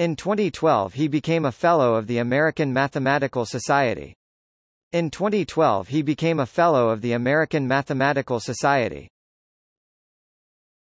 In 2012 he became a Fellow of the American Mathematical Society. In 2012 he became a Fellow of the American Mathematical Society.